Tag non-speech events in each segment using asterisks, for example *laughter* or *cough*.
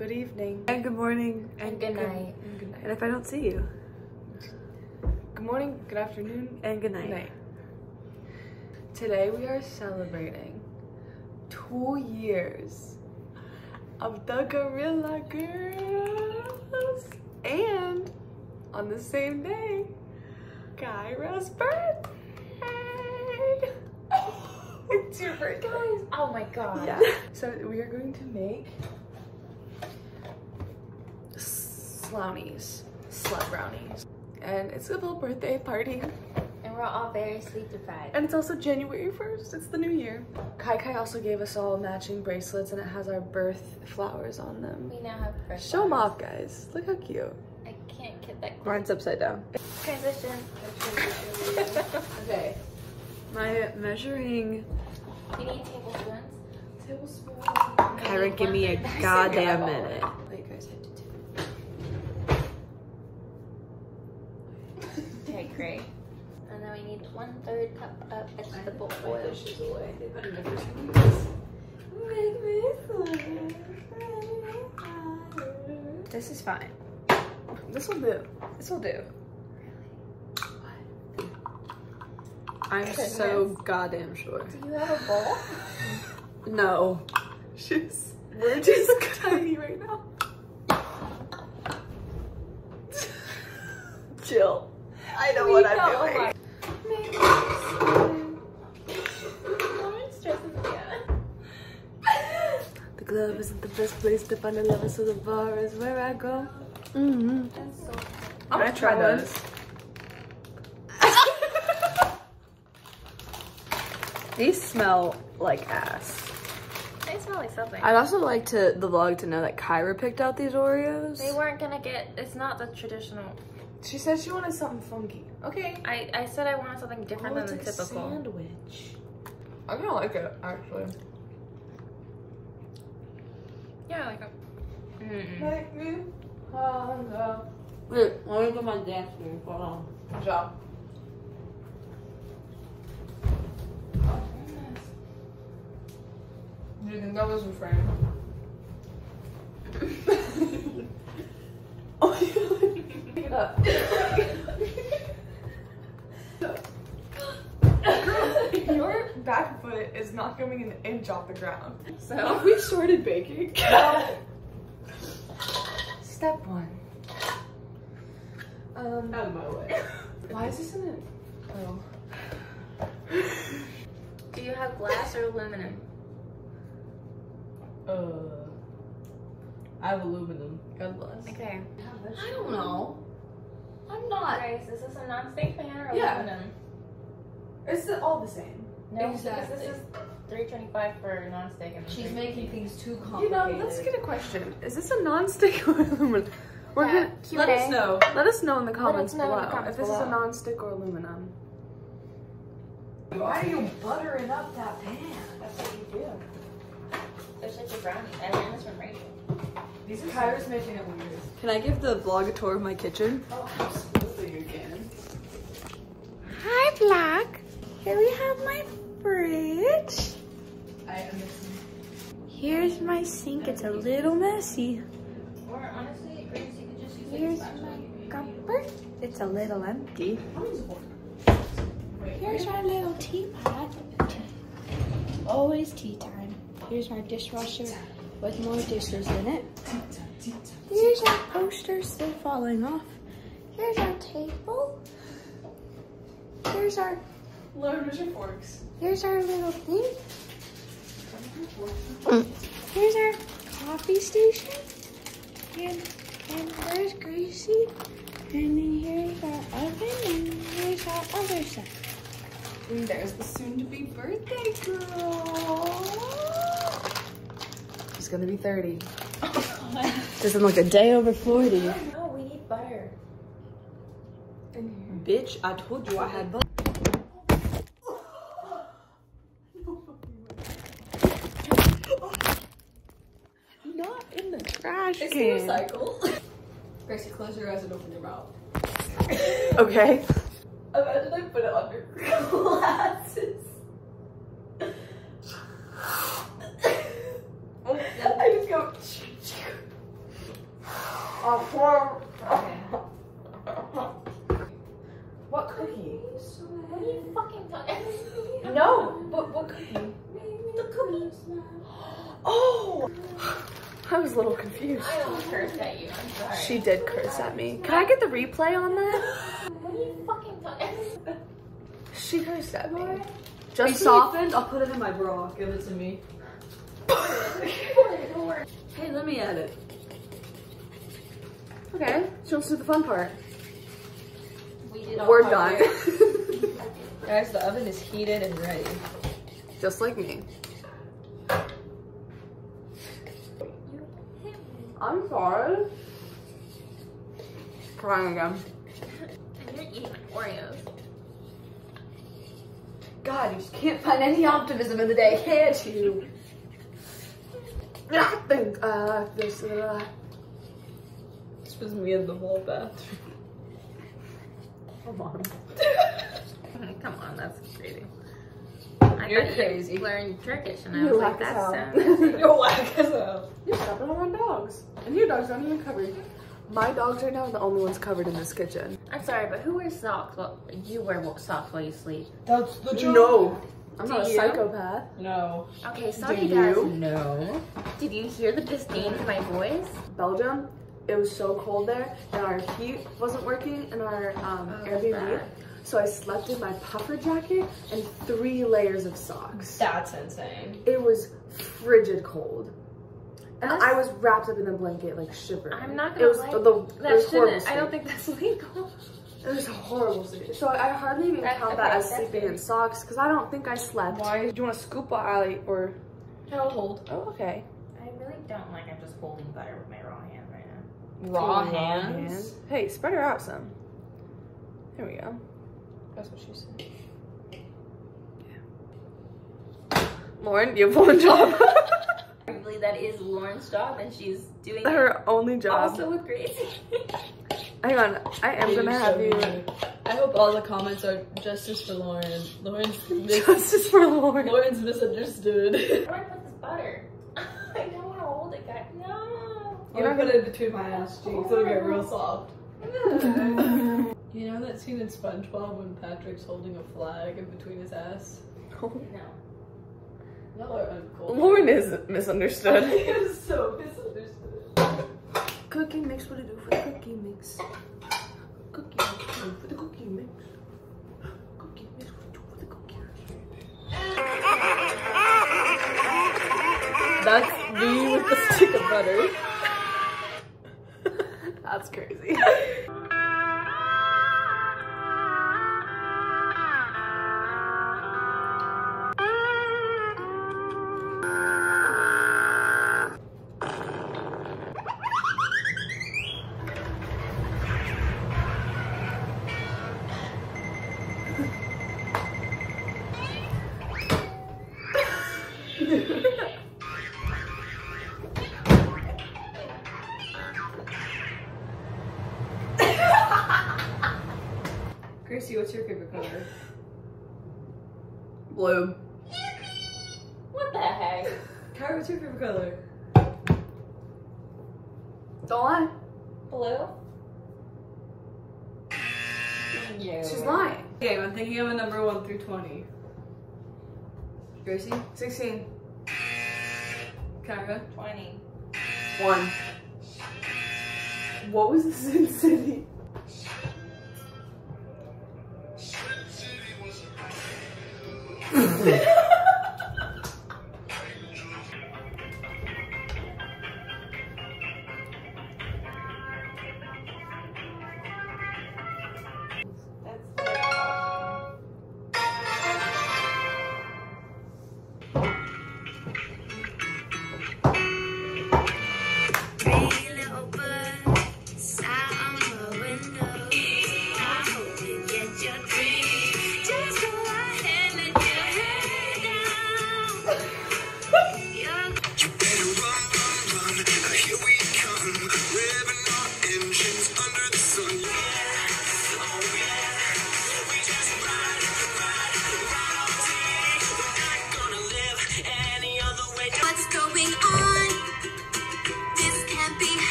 good evening, And good morning. And good night. and good And if I don't see you. Good morning, good afternoon, And good good night. night. Today we are celebrating two years of the Gorilla Girls. And on the same day, Kyra's birthday. *laughs* it's your birthday. Guys, oh my god. Yeah. So we are going to make slownies, slut brownies. And it's a little birthday party. And we're all very sleep deprived. And it's also January 1st. It's the new year. Kai Kai also gave us all matching bracelets and it has our birth flowers on them. We now have first Show them off, guys. Look how cute. I can't get that Mine's upside down. transition. *laughs* Okay. My measuring. You need tablespoons. Tablespoon. Kyra, give me a goddamn *laughs* minute. Wait, guys, I have to tip. Okay, great. And then we need one third cup of vegetable oil. away. They've been in there for two This is fine. This will do. This will do. I'm so goddamn sure. Do you have a bowl? No. She's, we're *laughs* just tiny right now. Jill. I know what I'm doing. Club isn't the best place to find a lover, so the bar is where I go. Mm-hmm. I'm gonna try those. *laughs* These smell like ass. They smell like something. I'd also like to the vlog to know that Kyra picked out these Oreos. They weren't gonna get, it's not the traditional. She said she wanted something funky. Okay. I, I said I wanted something different Oh, than it's the like a typical. sandwich. I kind of like it, actually. Yeah, like a. Mm-mm. Make me hunger. Wait, let me get my dance move. Hold on. Good job. Do you think that was a frame? *laughs* *laughs* *laughs* oh my god. Pick up. Girl, your back foot is not going an inch off the ground. So have we started baking? *laughs* Step one. Um, Out of my way. *laughs* why is this in it? Oh. *laughs* Do you have glass or aluminum? Uh, I have aluminum. God bless. Okay. I don't know. I'm not. Okay, is this a non-stick pan or Yeah. aluminum? It's the, all the same. No, Exactly. because this is 325 for non-stick and She's making things too complicated. You know, let's get a question. Is this a non-stick or *laughs* aluminum? We're Yeah, gonna Q&A. let us know. Let us know in the comments know in the below comments if this is a non-stick or aluminum. Why are you buttering up that pan? That's what you do. They're such a brownie. I learned this from Rachel. These are Kyra's making it weird. Can I give the vlog a tour of my kitchen? Oh, absolutely you can. Hi, Black. Here we have my fridge. Here's my sink. It's a little messy. Or honestly, Grace, you could just use Here's my cupboard. It's a little empty. Here's our little teapot. Always tea time. Here's our dishwasher with more dishes in it. Here's our poster still falling off. Here's our table. Here's our Lauren, where's your forks? here's our little thing. Mm. Here's our coffee station. And and there's Gracie. And then here's our oven and here's our other stuff. And there's the soon-to-be birthday girl. She's gonna be 30. *laughs* Doesn't look a day over 40. No, we need butter. Bitch, I told you I had butter. It's a. *laughs* Gracie, close your eyes and open your mouth. *laughs* okay. Imagine I put it on your glasses. *laughs* I just go. Oh, what cookie? What are you fucking talking? no, but what cookie? The cookies. *gasps* Oh was a little confused. I almost cursed at you. I'm sorry. She did curse at me. Can I get the replay on that? What are you fucking talking? *laughs* She cursed at me. Wait Just till you soft. finish, I'll put it in my bra. Give it to me. *laughs* Hey, let me at it. Okay, she wants to do the fun part. We did all We're done. *laughs* Guys, the oven is heated and ready. Just like me. I'm sorry. Crying again. *laughs* And you're eating my Oreos. God, you just can't find any optimism in the day, can't you? I think I like this. Uh, This was me in the whole bathroom. come on. *laughs* Come on, that's crazy. I You're crazy. You learned Turkish, and I You was like, whack as that hell. sounds. *laughs* You're whack as hell. You're stepping on my dogs. And your dogs aren't even covered. My dogs right now are the only ones covered in this kitchen. I'm sorry, but who wears socks? Well, you wear socks while you sleep. That's the joke. No. I'm Do not a psychopath. No. Okay, some Do you guys you? know. Did you hear the disdain in my voice? Belgium, it was so cold there, and our heat wasn't working in our um, Oh, Airbnb. bad. So I slept in my puffer jacket and three layers of socks. That's insane. It was frigid cold. And That's- I was wrapped up in a blanket, like shivering. I'm not gonna was lie. the, the it That was horrible. shouldn't. I don't think that's *laughs* legal. it was a horrible. state. So I hardly even That's count okay, that as that's sleeping fair. in socks because I don't think I slept. Why? Do you want to scoop while I or? I'll hold. Oh, okay. I really don't like. I'm just holding butter with my raw hand right now. Raw Cool, hands. Hey, spread her out some. There we go. That's what she said. Lauren, you have one job. *laughs* *laughs* Arguably, that is Lauren's job, and she's doing it her only job. also with Gracie. *laughs* Hang on, I am gonna have you. I hope all the comments are justice for Lauren. Lauren's *laughs* mis- Justice for Lauren. Lauren's misunderstood. Where put this *laughs* butter? I don't want to hold it, guys. No. You don't gonna put it between my ass cheeks. It'll get real soft. You know that scene in SpongeBob when Patrick's holding a flag in between his ass? No. Y'all are uncool. Lauren is misunderstood. *laughs* He is so misunderstood. Cookie mix, what do you do for the cookie mix? Cookie mix, what do you do for the cookie mix? Cookie mix, what do you do for the cookie mix? That's me with the stick of butter. *laughs* That's crazy. *laughs* Gracie, what's your favorite color? *sighs* Blue. What the heck? *laughs* Kyra, what's your favorite color? Don't lie. Blue? Yeah. She's lying. Okay, I'm thinking of a number 1 through 20. Gracie? 16. Kyra? 20. One. What was this *laughs* Sin City?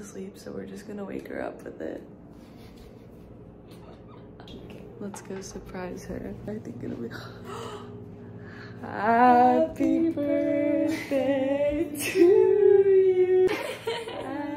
Asleep, so we're just gonna wake her up with it. Let's go surprise her. I think it'll be. *gasps* Happy birthday to you. *laughs*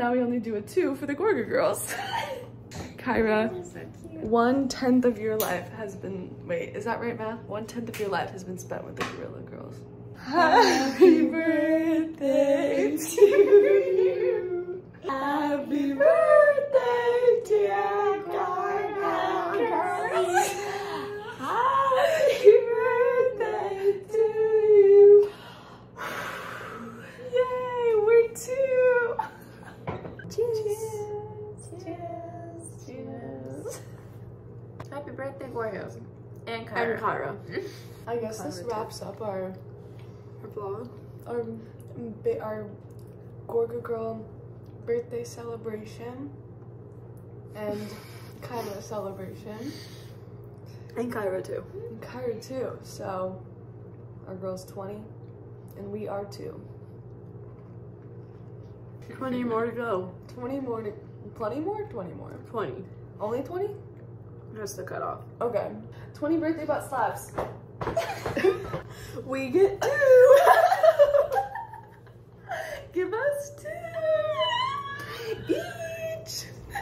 now we only do a two for the Gorga Girls. *laughs* Kyra, one tenth of your life has been, wait, is that right math? One tenth of your life has been spent with the Gorilla Girls. Happy birthday to you. Happy birthday, dear Happy birthday, Gorgeous. And And Kyra. Kyra. I guess this Kyra too. wraps up our Her vlog. our mm, bi- our Gorga Girl birthday celebration and Kyra celebration And Kyra too. and Kyra too. So our girl's 20 and we are two. 20 more to go. 20 more to, plenty more? 20 more. 20. Only 20? That's the cutoff. Okay. 20 birthday butt slaps. *laughs* we get two. *laughs* Give us two each. *laughs*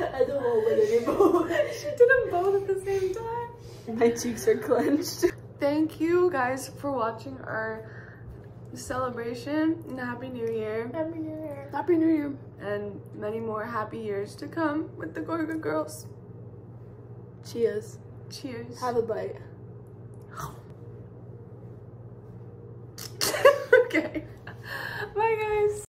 I don't want it anymore. she did them both at the same time. My cheeks are clenched. Thank you guys for watching our celebration and Happy New Year. Happy New Year. Happy New Year. And many more happy years to come with the Gorga Girls. Cheers. Cheers. Have a bite. *laughs* okay. Bye guys.